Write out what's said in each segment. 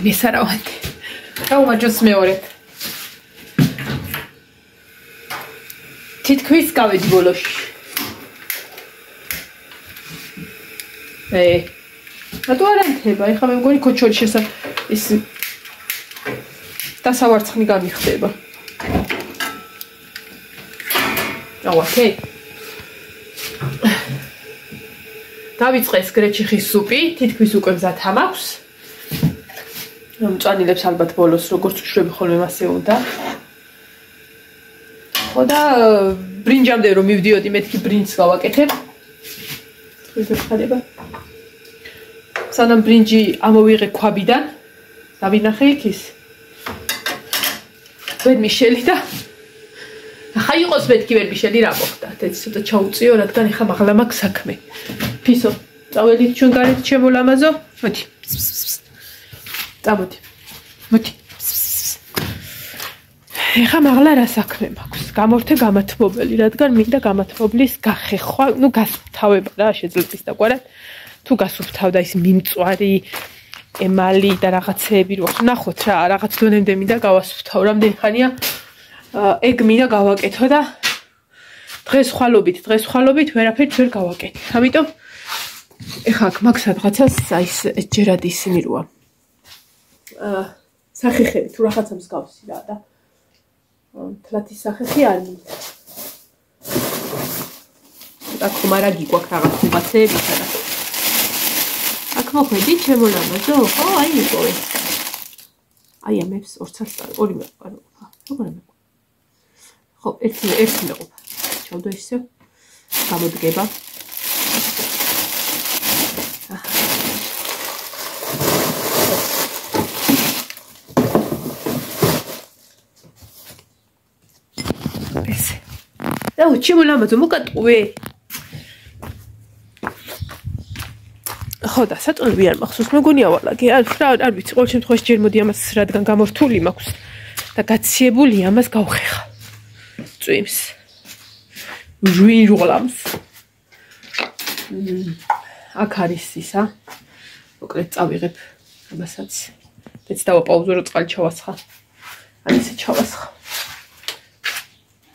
მესარავანდი. გაუმაჯოს მეორე. თითქმის გავედი ბოლოში. ე რატო არ ანთება? ეხლა მე მგონი ქოჩორი შესა ის დასავარცხნი გამიხდება. აუ, ოკეი. დავიწყეს გრეჩიხის სუპი, თითქმის უკვე მზად ამაქვს. მომწანილებს ალბათ ბოლოს როგორც ვშვები ხოლმე მასე უნდა. ხო და ბრინჯამდე რომ მივდიოდი მეთქი ბრინჯს გავაკეთებ. ხარება. სანამ ბრინჯი ამოვიღე ქვაბიდან, დავინახე იქ ის. ვერ მიშელი და ხა იყოს მეთქი ვერ მიშელი რა მოხდა? ეს ცოტა ჩაუწიო, რადგან ეხა მაღლა მაქვს საქმე. ფისო, წავედი ჩვენ გარეთ შემოლამაზო. მოდი. წამოდი. მოდი. ეხა მაღლა რა საქმე მაქვს? გამორთე გამათბობელი, რადგან მინდა გამათბობლის გახეხვა, ну გასთავება რა შეძლებს და ყვარად. თუ გასუფთავდა ის მიმწვარი ემალი და რაღაცეები რო ნახოთ რა, რაღაც დონემდე მინდა გავასუფთავ, რამდენი ხანია ეგ მინდა გავაკეთო და დღეს ხვალობით, დღეს ხვალობით ვერაფერს ვერ გავაკეთე. ამიტომ ეხა აქ მაგ სადღაცას აი ეს ჯერად ისინი როა. აა სახეხები თუ რაღაცა მსგავსი რა და თლათის სახეხი არ მინდა. აქ ხომარაგი გვაქვს რაღაც ფუბაცეები და აქ მოხედი ჩემო ლამაზო? ხო, აი მიყოვე. აი ამებს ორცალს ორი მეყვა. როგორ მე? ხო, ერთი ერთი მეყვა. ჩავდო ისე. გამოდგება. და უჩიმო ლამაზო მოკატყვე ხო და საწუნები არ მახსოვს მეგონია ვალაგე არ რა არ ვიცი ყოველ შემთხვევაში ჯერ მოდი ამას რადგან გამორთული მაქვს და გაციებული ამას გავხეხა. წვიმს. ჟვინ როლამს აქ არის ისა მოკლედ წავიღებ ამასაც. მეც დავაპაუზო რომ წყალი ჩავასხა. ან ისე ჩავასხა.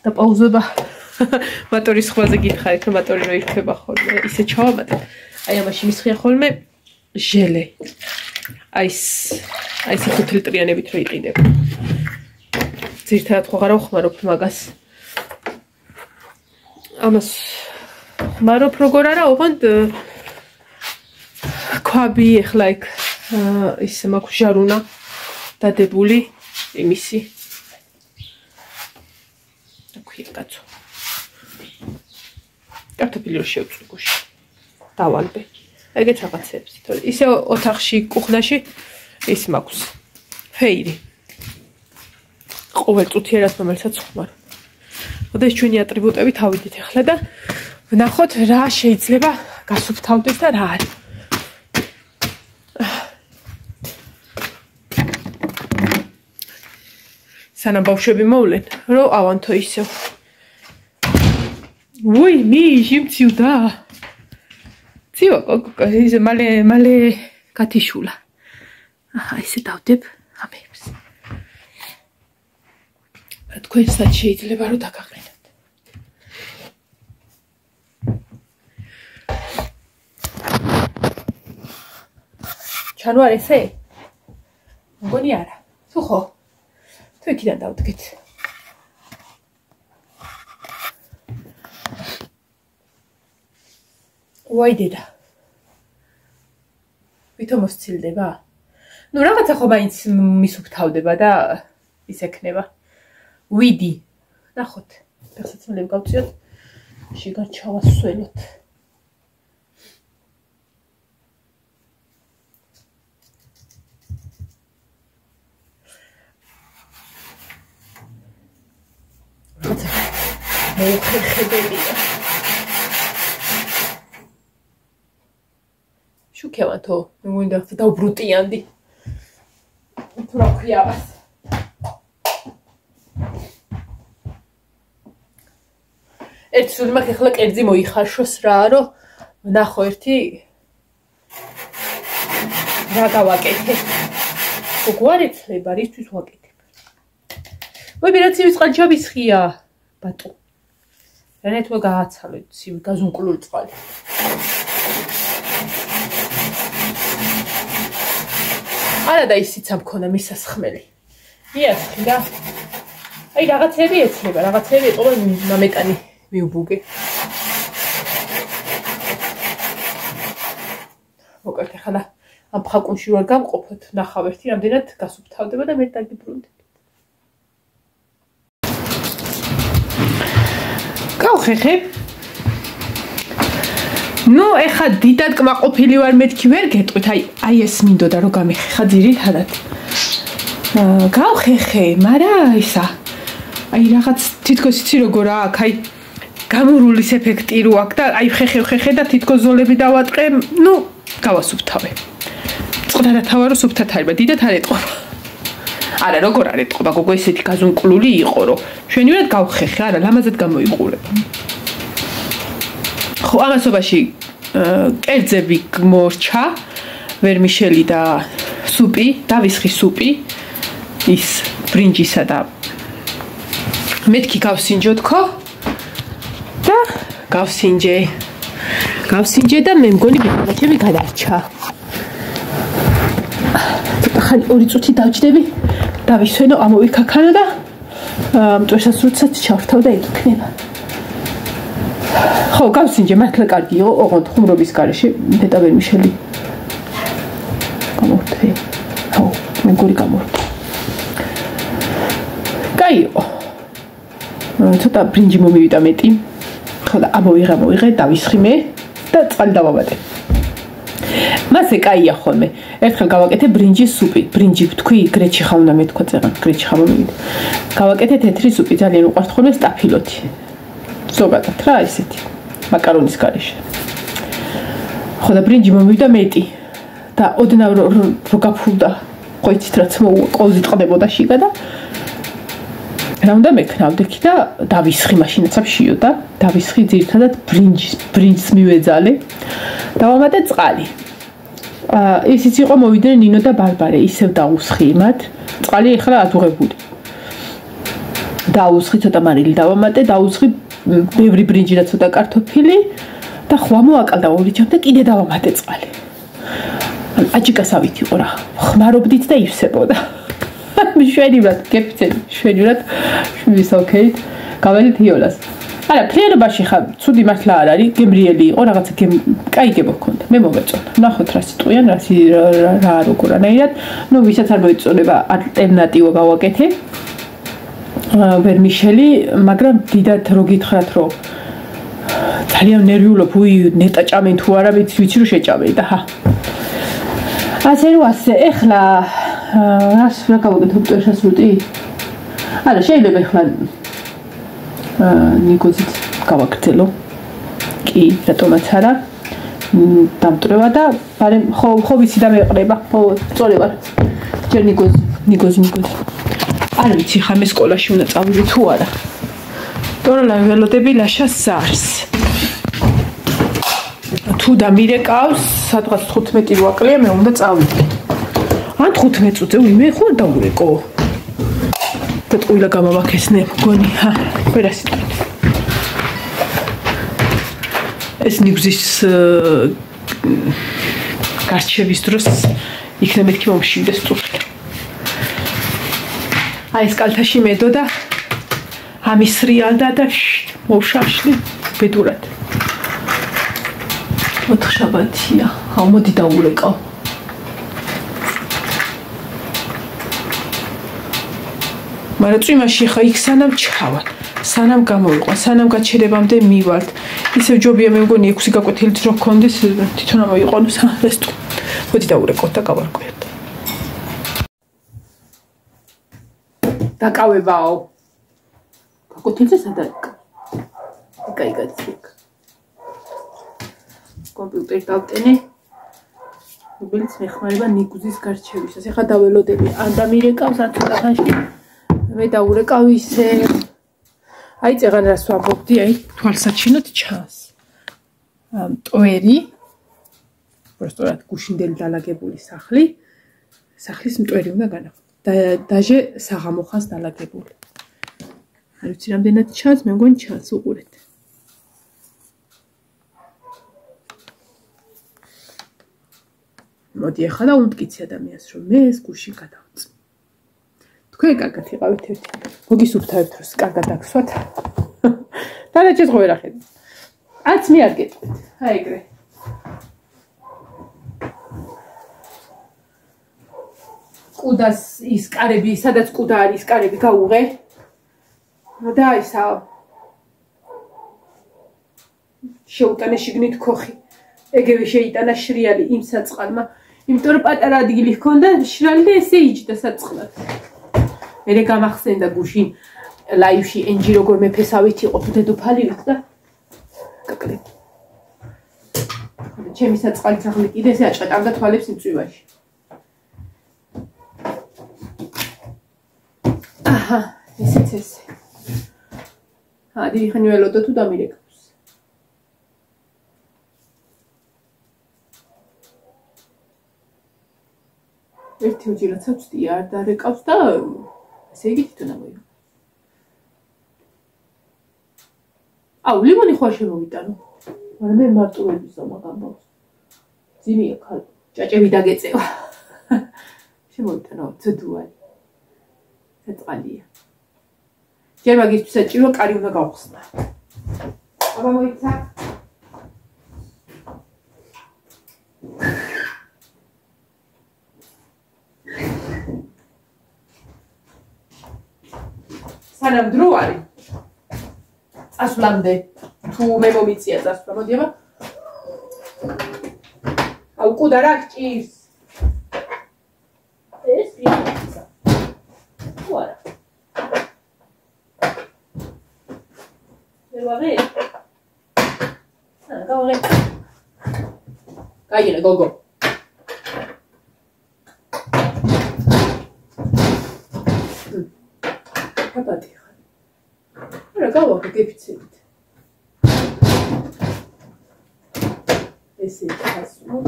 და პაუზება მოტორის ხვაზე გითხარით რომ მოტორი რო იქნება ხოლმე ისე ჩავაბატე აი ამაში მისხია ხოლმე ჟელე. აი ეს აი ეს ხუთლიტრიანებით რო იყიდებ ზირთად ხო არა ხმარობ მაგას? ამას ხმარობ როგორ არა ოღონდ ქვაბი ეხლა იქ ისე მაქვს ჟარუნა დადებული იმისი. და ქვია კაცო კარტოფილი რო შევწვი გუში. დავალბე. ეგეც რაღაცებს, თორე ისე ოთახში კუხნაში ის მაქვს. ფეირი. ყოველ წუთიერად რომელსაც ხმარ. მოდეს ჩვენი ატრიბუტები თავიდით ახლა და ვნახოთ რა შეიძლება გასუფთავდეს და რა არის. სანამ ბავშვები მოვლენ, რომ ავანთო ისევ უი, მი, იმციუდა. ციო, კოკო, ის მალე, მალე კათიშულა. აჰა, ისე დავდებ ამებს. თქვენსაც შეიძლება რომ დაგაყენოთ. ჩანო არ ესე? მგონი არა. თუ ხო? თუ იქიდან დავდგეთ. ვაი დედა. ვითომ მოსცილდება? ნუ რაღაცა ხო მაინც მისუფთავდება და ის ეკნება. ვიდი. ნახოთ. ფეხსაცმელები გავწიოთ. შიგან ჩავასვენოთ. მოხერხებელია. შუქევათო მე მინდა ხა დაუბრუტიანდი თუ რა ქვია მას ერთ სულ მაგ ახლა კერძი მოიხარშოს რა რო ნახო ერთი. რა გავაკეთე? გვარეცლება რისთვის ვაკეთებ? ვები რაც ის წყალჩაბის ხია ბატო. რანეთო გააცალეთ ცივი გაზუნკლული წყალი არა და ისიც ამ ქონა მისასხმელი. იასხი რა აი რაღაცები ეცნება რაღაცები ეტყობა მამეტანი მიუბუგე მოკლედ ახლა ამ ფხაკუნში ვარ გამყოფოთ ნახავერთი რამდენად გასუფთავდება და მე დაგიბრუნდები გავხეხე ნუ ეხა დიდად კმაყოფილი ვარ მეთქი ვერ გეტყვით. აი აი ეს მინდოდა რომ გამიხეხა ძირითადად. გავხეხე მაგრამ ისა. აი რაღაც თითქოს იცი როგორ აქვს აი გამურულის ეფექტი რო აქვს და აი ხეხე ხეხე და თითქოს ზოლები დავატყე. ნუ გავასუფთავე. წყდა და თავარო სუფთად არის, დიდად არ ეტყობა. არა, როგორ არ ეტყობა, გოგო ესეთი გაზუნკლული იყო, რომ შვენივრად გავხეხე, არა, ლამაზად გამოიყურება. ამასობაში კერძები მორჩა, ვერმიშელი და სუპი, დავისხი სუპი, ის ბრინჯისა და მეთქი გავსინჯო თქო და გავსინჯე. გავსინჯე და მე მგონი ვიღაცები გადარჩა. ახალი ორი წუთი დავჭდები დავისვენო ამოვიქაქანო და მტვერსაც როდესაც ჩავრთავ და ეკიქნება ხო, გავსინჯე, მართლა კარგი იყო, ოღონდ ხუმრობის გარეშე დედა ვერ მიშელი. გამორთე. ხო, მეგორი გამორთე. კაი იყო. ცოტა ბრინჯი მომივიდა მეტი. ხო და ამოვიღე, მოვიღე, დავისხი მე და წყალი დავაბადე. მასე კაია ხოლმე. ერთხელ გავაკეთე ბრინჯის სუპი. ბრინჯი ვთქვი, გრეჩი ხავნა მეთქვა წეღა, გრეჩი ხავნა მივიდა. გავაკეთე თეთრი სუპი, ძალიან უყვარს ხოლმე სტაფილოთი. ზოგადად რა ისეთი. მაკარონის garaში. ხო და ბრინჯი მომივიდა მეტი. და ოდნავ რო გაფულდა, ხო იცით რაც მოყოლზი ტყდებოდა შიგა და რა უნდა მექნავდე კი და დავისხი მაშინაც აფშიო და დავისხი ძირთადად ბრინჯის ბრინჯს მივეძალე. დავამატე წყალი. ისიც იყო მოვიდნენ ნინო და ბარბარე ისევ დაუსხი მათ წყალი ეხლა აზუღებული დაუსხი ცოტა მარილი დავამატე დაუსხი ბევრი ბრინჯი და ცოტა კარტოფილი და ხვა მოაკალდა ორი ჯერ და კიდე დავამატე წყალი აჯიკასავით იყო რა ხმარობდით და ივსებოდა შვენივრად გეფცენ შვენივრად შვინის ოკეი გავალით იოლას არა, ფლიერებაში ხა ცუდი მართლა არ არის, გემრიელი იყო, რაღაცა კაი გებო ქონდა. მე მომეწონა. ნახოთ რა სიტყვიან, რა რა როგორანაირად. ნუ ვისაც არ მოიწონება ალტერნატივა გავაკეთე. აა ვერმიშელი, მაგრამ დიდად რო გითხრათ, რომ ძალიან ნერვიულობ, უი, ნეტა ჭამენ თუ არა, ვიცი, ვიცი რომ შეჭამენ და ჰა. ასე რომ ასე, ეხლა რას რა გავაკეთე ოპტოშას რუტი? არა, შეიძლება ეხლა ნიკოზით გავაგრძელო. კი, რატომაც არა. დამტრევა და ბარემ ხო ხო ვიცი და მეყრება. ხო, სწორი ვარ. ჯერ ნიკოზ, ნიკოზ, ნიკოზ. არ ვიცი ხა მე სკოლაში უნდა წავიდე თუ არა. თორე ველოდები ლაშას ზარს. თუ და მირეკავს, სადღაც 15 ვაკლია მე უნდა წავიდე. ან 15 წუთზე ვიმე ხო დაურეკო. და ტყუილა გამოვაქესნე მგონი ჰა ვერასი ეს ნიგზის გარჩევის დროს იქნება მეთქი მომშივდეს ტყუილა აი ეს კალთაში მედო და ამის რიალდა და მოვშაშლი ბედურად. ოთხშაბათია ამოდი დაურეკავ მაგრამ წვიმაში ხა იქ სანამ ჩავალ სანამ გამოვიყვა სანამ გაჩერებამდე მივალთ. ისე ჯობია მე მგონი 6 გაკვეთილიც რო გქონდეს თვითონ ამოიყონოს რესტო ხოდი დაურეკოთ და გავარკვიოთ დაკავებაო. გაკვეთილზე სადაა კაი გაიციქ კომპიუტერი დავტენე. რომელიც მეხმარება ნიგუზის გარჩევისას. ეხლა დაველოდები. ან დამირეკავს ან ცოტა ხანში მე დაურეკავ ისე. აი წეგან რას ვამბობდი? აი თვალსაჩინოთ ჩანს. მტვერი პროსტორად გუშინდელი დალაგებული სახლი. სახლის მტვერი უნდა განახო. და დაჟე საღამო ხანს დალაგებული. არ ვიცი რამდენად ჩანს, მე მგონი ჩანს უყურეთ. მოდი ახლა და უმტკიცე ადამიანს რომ მე ეს გუში გადავწ. თქვენ კარგად იყავით ერთი. მოგისუფთავებთ რომ კარგად აქვსვათ. და რა შეიძლება ვერ ახედო. აც გეტყვით. აი ეგრე. კუდას ის კარები, სადაც კუდა არის, კარები გაუღე. და ისა შეუტანე შიგნით ქოხი. ეგევე შეიტანა შრიალი იმ საწყალმა. იმიტომ რომ პატარა ადგილი ჰქონდა შრალი და ესე იჯდა საწყლად. მე გამახსენდა გუშინ ლაივში ენჯი როგორ მეფესავით იყო დედოფალი და კაკლი. ჩემი საწყალი სახლი კიდე ესე აჭყატავდა თვალებს იმწვივაში. აჰა, ესეც ესე. ადი ხანი ველოდო თუ დამირეკავს. ერთი უჯი რაც აქვს დია არ დარეკავს და ესე იგი თვითონ ამოიღო. აუ, ლიმონი ხო შემოვიტანო. მაგრამ მე მარტოების ზომა გამბავს. ძიმია ხალ, ჭაჭები დაგეწევა. შემოვიტანო ცდუარი. ცეწყალია. ჯერ მაგისთვის საჭირო კარი უნდა გავხსნა. აბა მოიცა. სანამ დრო არის ასვლამდე თუ მე მომიწია წასვლა მოდი აბა აუ კუდა რა გჭირს გაიგე გოგო. აბატი რა გავაკეთე გეფიცებით. ესე ხასო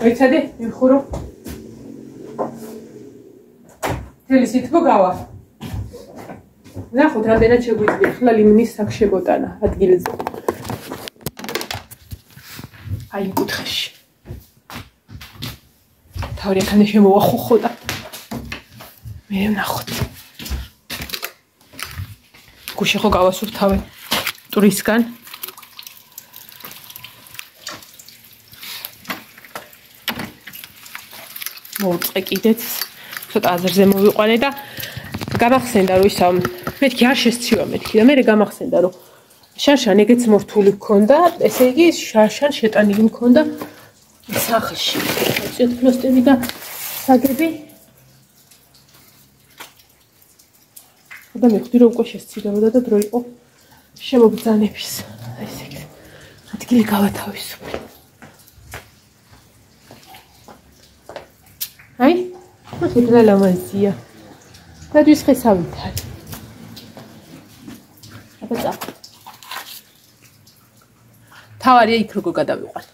ვეცადე მიხურო თელი სიტყვა გავა ნახოთ რამდენად შეგვიძლია. ახლა ლიმნის საქ შემოტანა ადგილზე. აი კუთხეში. თავი ახლა შემოვახუხო და მე ვნახოთ. გუშინ ხო გავასუფთავე ტურისგან. მოუწყე კიდეც. ცოტა აზერზე მოვიყვანე და გამახსენდა რომ ისა მეთქი არ შესცივა მეთქი და მე გამახსენდა რომ შარშან ეგეც მორთული მქონდა ესე იგი შარშან შეტანილი მქონდა სახლში. ეცეთ ფლოსტები და საგები და მეხდი რომ უკვე შესწიდებოდა და დრო იყო შემობძანების. ესე იგი. ადგილი გავათავისუფლე. აი, მოდი და ლამაზია. და ის ხესავით არის. აბა წა. თავარია იქ როგორ გადავიყვან.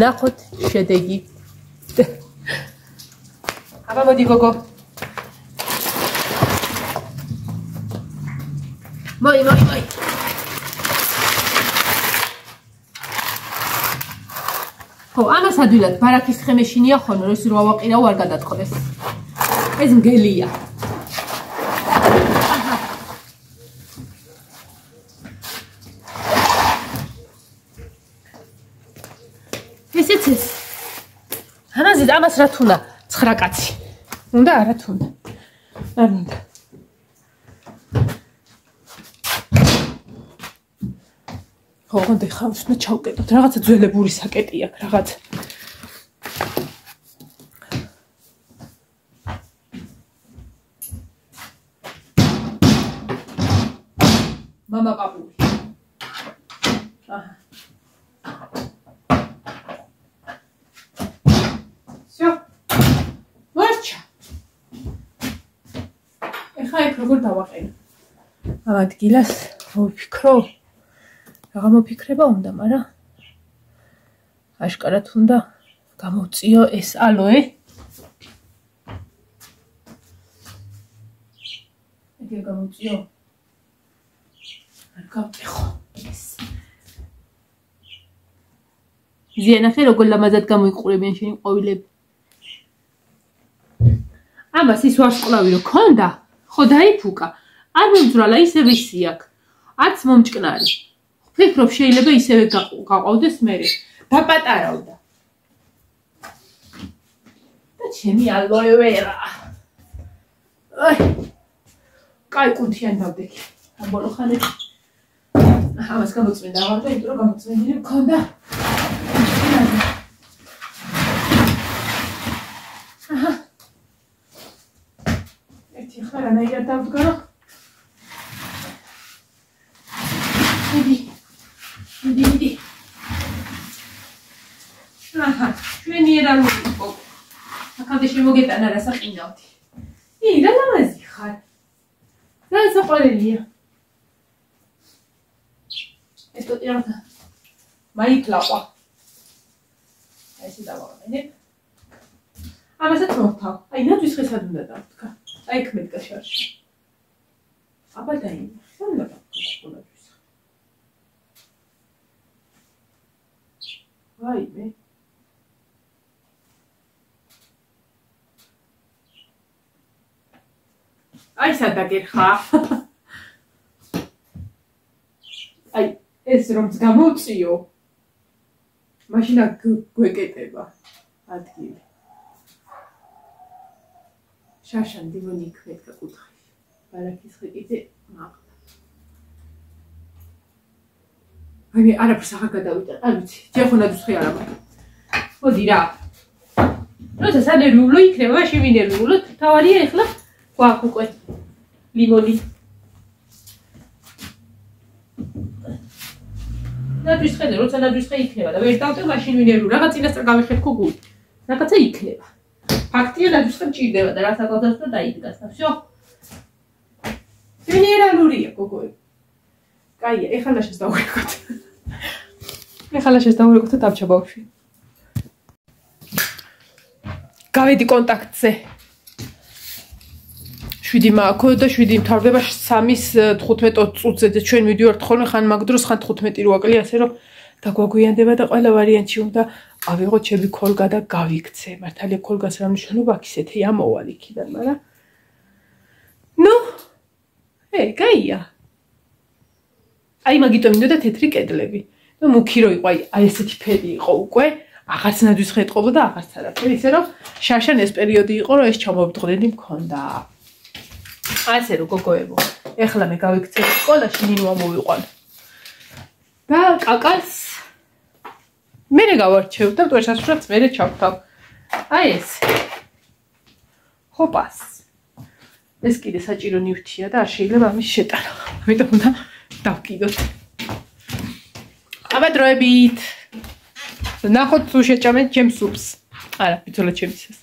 ნახოთ შედეგი. აბა მოდი გოგო. მოი მოი მოი. ხო, ამას ადვილად ბარაქის ხემეშინია ხოლმე, რომ ის რო ავაყირაო არ გადატყდეს. ეს მგელია. ამაზე ამას რა თუნდა 9 კაცი უნდა არა თუნდა არ უნდა ხო გონდა ხავშნა ჩავკეტოთ რაღაცა ძველებური საკეტი აქვს რაღაც мама папу ეხა ეგ როგორ დავაყენო? ამ ადგილას მოვიფიქრო. რაღა მოფიქრება უნდა, მაგრამ აშკარად უნდა გამოვწიო ეს ალოე. ეგ გამოვწიო. არ გავწიხო. ზიანახე როგორ ლამაზად გამოიყურებიან შენი ყვავილები. ამას ის ვარსკვლავი რო ქონდა, ხო დაიფუკა. არ მომძრალა ისე ვისი აქ. არც მომჭკნარი. ფიქრობ შეიძლება ისევე გაყავდეს მე. დაპატარავდა. და ჩემი ალოე ვერა. აი. კაი კუნთიან დავდექი. ამბოლო ხანე. ამას გამოწმინდა ვარ და იმიტომ რომ გამოწმინდი მქონდა. აჰა. ერთი ხარა ნაირად დავდგარო. მიდი. მიდი, მიდი. აჰა, ჩვენი ერალური იყო. ახალ შემოგეტანა რა საყინავთ. ი, რა ლამაზი ხარ. რა საყვარელია. ეს თუ რაღაცა მაიკლაყვა. ესე დავაღმენე. ამასაც მოხდა. აი ნათვის ხესად უნდა დავთქა. აი ქმედკა შარში. აბა დაი. სანდა გქონდათ. აი მე. აი სადაგერხა. აი ეს რომ გამოვწიო მაშინ გვეკეტება ადგილი. შაშან დივონი იქნეთ გაკუთხე ბარაქის ხეკიძე მაგდა აი არაფერს აღარ გადავიდა. არ ვიცი. ჯეხონა დუცხი არა მაგ მოდი რა. როცა სანერვულო იქნება მაშინ ვინერვულოთ თავარია ეხლა გვაქვს უკვე ლიმონი ნაძვის ხედე, როცა ნაძვის ხე იქნება და ვერ დავტევ მაშინ ვინერუ, რაღაც წინასწარ გავიხერხო გული. რაღაცა იქნება. ფაქტია ნაძვის ხე მჭირდება და რაც აკეთებს და დაიდგას და всё. გენერალურია გოგოი. კაია, ეხლა შეს დავურეკოთ. ეხლა შეს დავურეკოთ და დავჭა ბავშვი. გავედი კონტაქტზე. 7 მააქო და 7 მთავრდება 3-ის 15 წუთზე და ჩვენ მივიდივართ ხოლმე ხან მაგ დროს ხან 15 როაკლი ასე რომ დაგვაგვიანდება და ყველა ვარიანტი უნდა ავიღოთ ჩემი კოლგა და გავიქცე. მართალია კოლგას რა მნიშვნელობა აქვს ესეთი ამოვალ იქიდან, მაგრამ ნუ ე, გაია. აი მაგიტომ მინდოდა თეთრი კედლები. და მუქი რო იყო, აი ესეთი ფერი იყო უკვე. აღარც ნაძვის ხედყობა და აღარც არაფერი, ისე რომ შაშან ეს პერიოდი იყო, რომ ეს ჩამოვდღდენი მქონდა. ასე რომ გოგოებო. ეხლა მე გავიქცე სკოლაში ნინო ამოვიყვან და კაკას მე რე გავარჩევ და ტვერსასურაც მე რე ჩავთავ. აი ეს. ჰოპას. ეს კიდე საჭირო ნივთია და არ შეიძლება ამის შეტანა. ამიტომ უნდა დავკიდოთ. აბა დროებით ნახოთ თუ შეჭამეთ ჩემს სუპს არა ბიძოლა ჩემისას